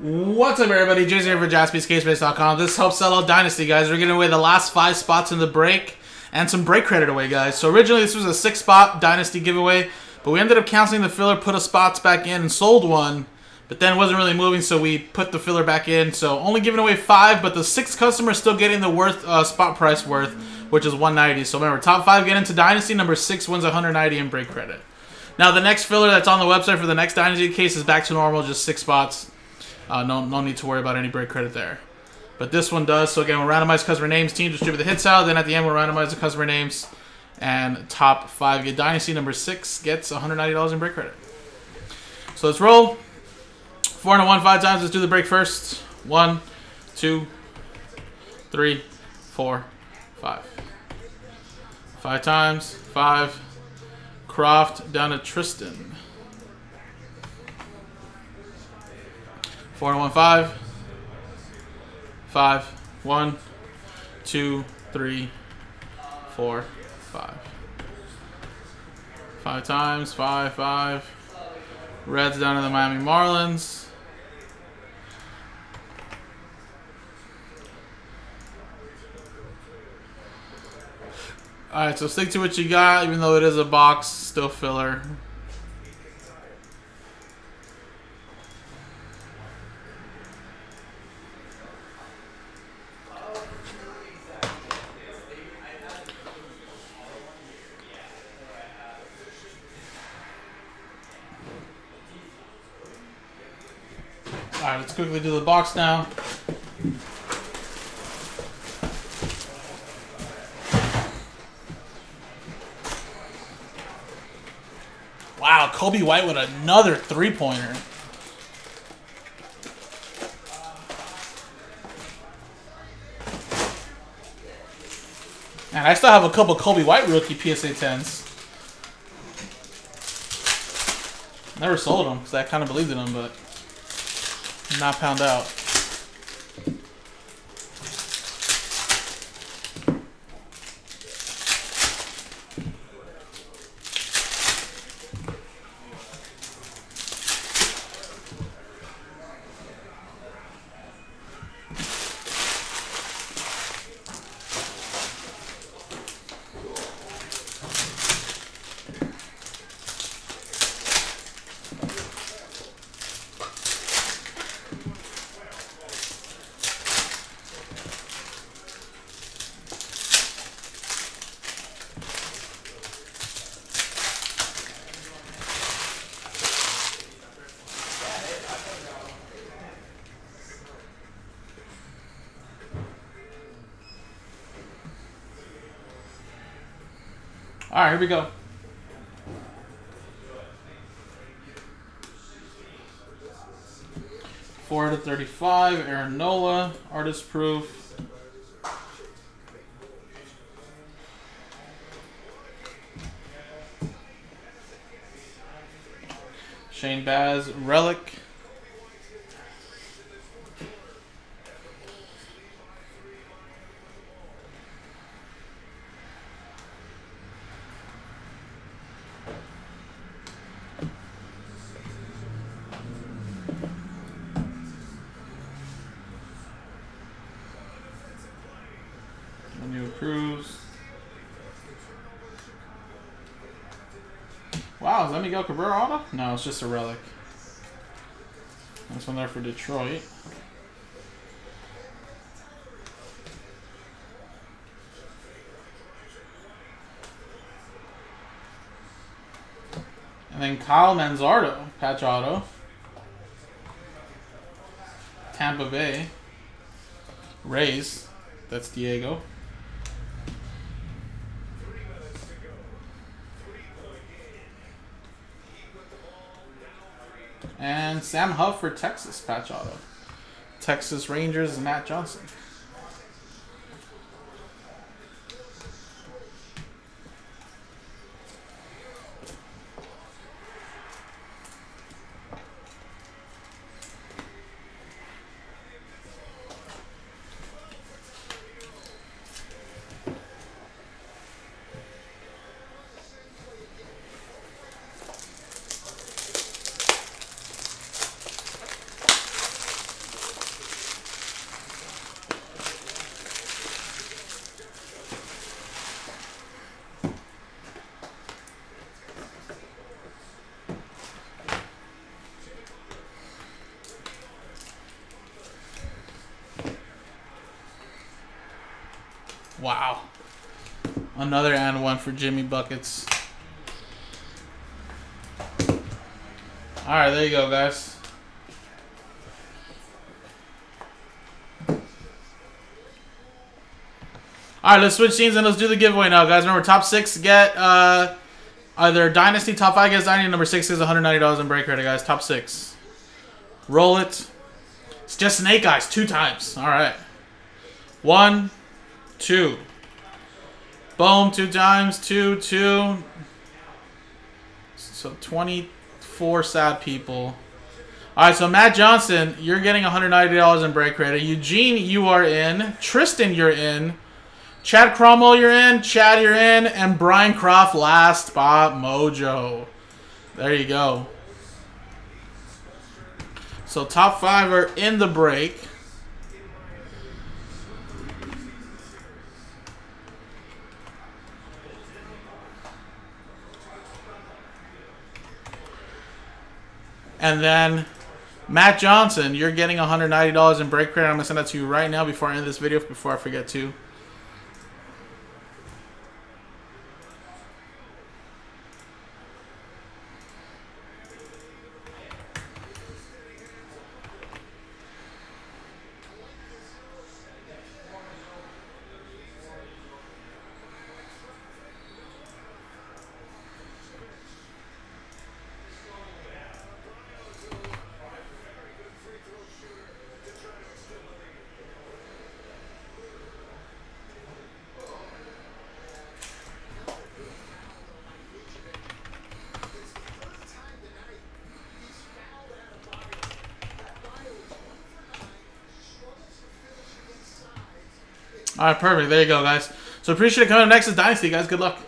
What's up, everybody? Jason here for JaspysCaseBreaks.com. This helps sell out Dynasty, guys. We're giving away the last five spots in the break and some break credit away, guys. So originally this was a six-spot Dynasty giveaway, but we ended up canceling the filler, put a spots back in, and sold one. But then it wasn't really moving, so we put the filler back in. So only giving away five, but the sixth customer is still getting the worth uh, spot price worth, which is 190. So remember, top five get into Dynasty. Number six wins 190 in break credit. Now the next filler that's on the website for the next Dynasty case is back to normal, just six spots. Uh, no, no need to worry about any break credit there. But this one does. So again, we'll randomize customer names, team distribute the hits out. Then at the end, we'll randomize the customer names. And top five get Dynasty. Number six gets $190 in break credit. So let's roll. Four and a one, five times. Let's do the break first. One, two, three, four, five. Five times. Five. Croft down to Tristan. Four one, five. Five. One, two, three, four, five. Five times. Five, five. Reds down to the Miami Marlins. Alright, so stick to what you got, even though it is a box, still filler. Alright, let's quickly do the box now. Wow, Coby White with another three-pointer. And I still have a couple Coby White rookie PSA 10s. Never sold them because I kind of believed in them, but not pound out. All right, here we go. Four to thirty-five. Aaron Nola, artist proof. Shane Baz, relic. Wow, is that Miguel Cabrera auto? No, it's just a relic. That's one there for Detroit. And then Kyle Manzardo, patch auto. Tampa Bay. Rays. That's Diego. And Sam Huff for Texas patch auto. Texas Rangers, Matt Johnson. Wow. Another and one for Jimmy Buckets. Alright, there you go, guys. Alright, let's switch scenes and let's do the giveaway now, guys. Remember, top six get uh, either Dynasty, top five gets Dynasty, number six is $190 in break credit, guys. Top six. Roll it. It's just Snake Eyes two times. Alright. One, two. Boom, two times, two, two. So 24 sad people. All right, so Matt Johnson, you're getting $190 in break credit. Eugene, you are in. Tristan, you're in. Chad Cromwell, you're in. Chad, you're in. And Brian Croft, last spot, Mojo. There you go. So top five are in the break. And then Matt Johnson, you're getting $190 in break credit. I'm going to send that to you right now before I end this video, before I forget to. All right, perfect. There you go, guys. So appreciate it coming up next is Dynasty, guys. Good luck.